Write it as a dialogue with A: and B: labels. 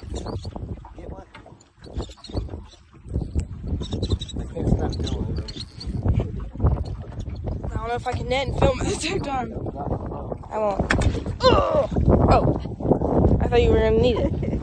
A: I.
B: I don't know if I can net and film at the same time. I won't. Oh! Oh! I thought you were gonna need it.